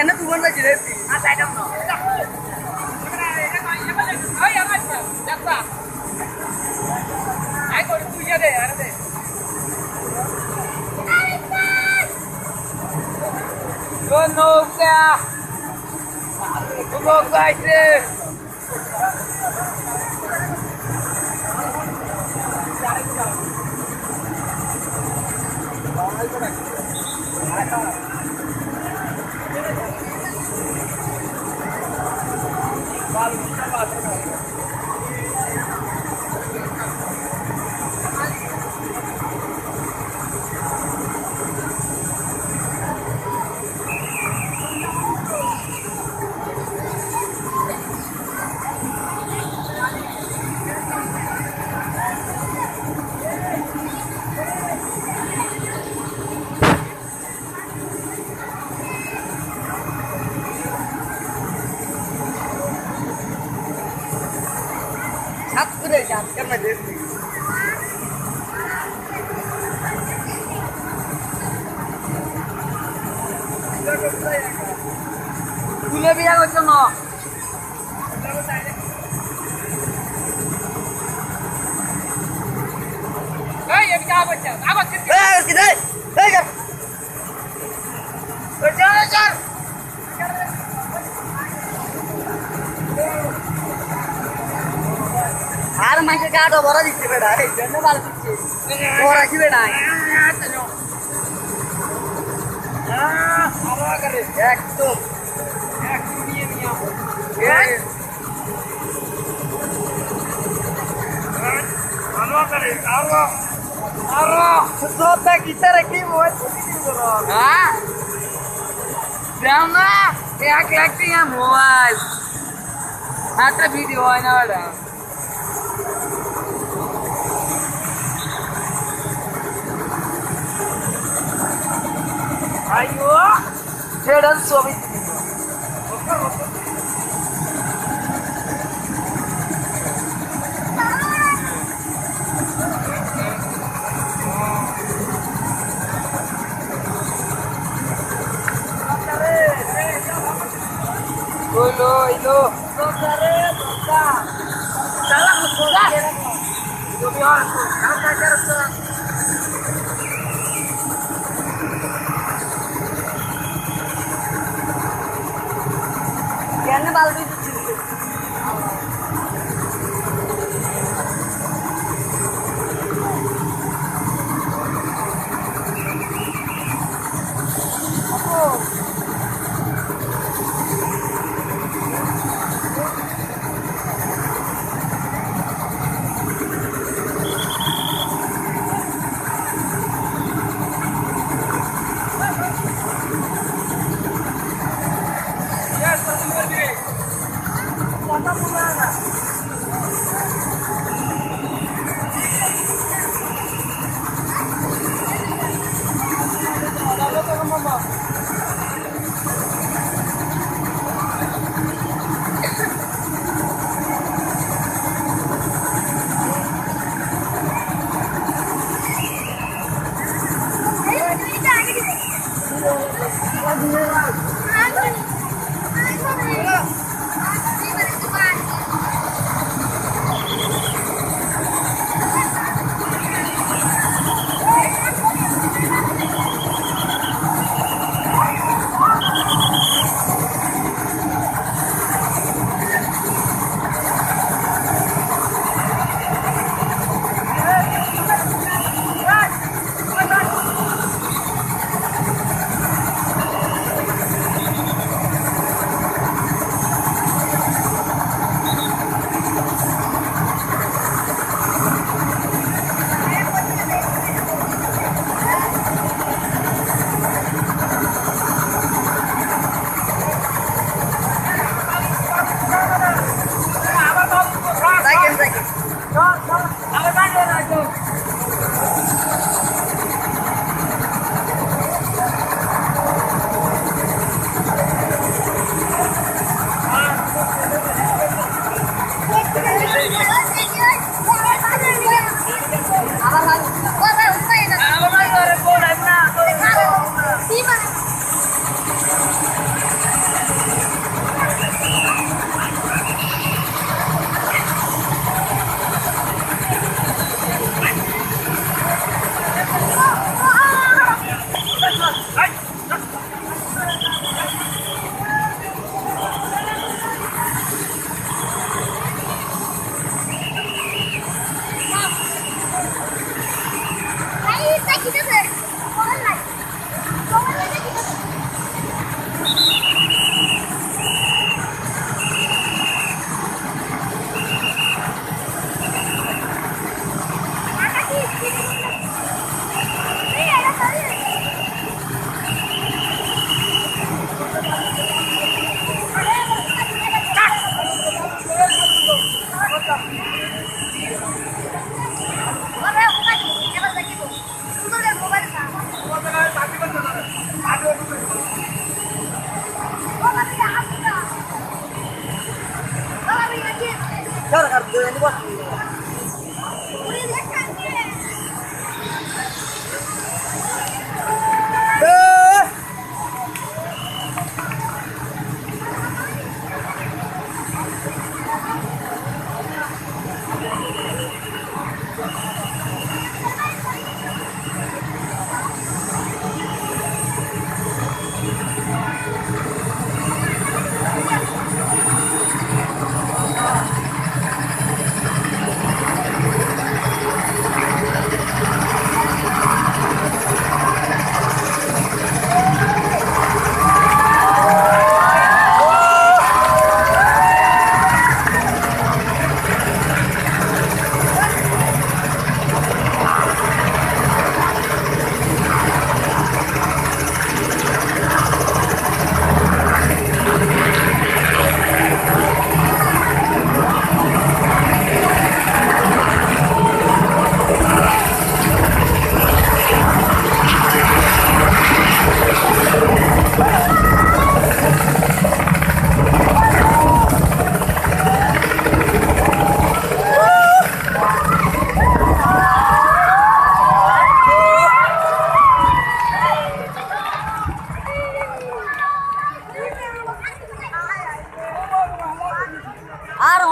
எனக்கு ஒன்று jalebi Good luck, guys. Good luck, guys. görmedi. Buna bir yer açın o. Hey, bir daha bakacağız. Ama kız. Hey, kız. Hey, gel. Kaçar, kaçar. ওই যা যা আর মাইকে কাটো বড় দিচ্ছে বেটা এই জন্য ভালো দিচ্ছে বড় কি বেটা একদম এক লাখ টাকা মোবাইল একটা ভিডিও হয় ಅಯ್ಯೋ ಜೇಡನ್ ಸ್ವಾಮಿ Ilo, ilo. Salah, salah. Ilo, biar. Kamu kajar Cara kartu yang dibuat.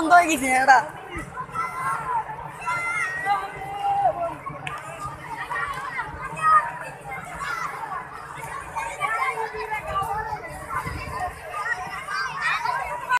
我懂的已经够了。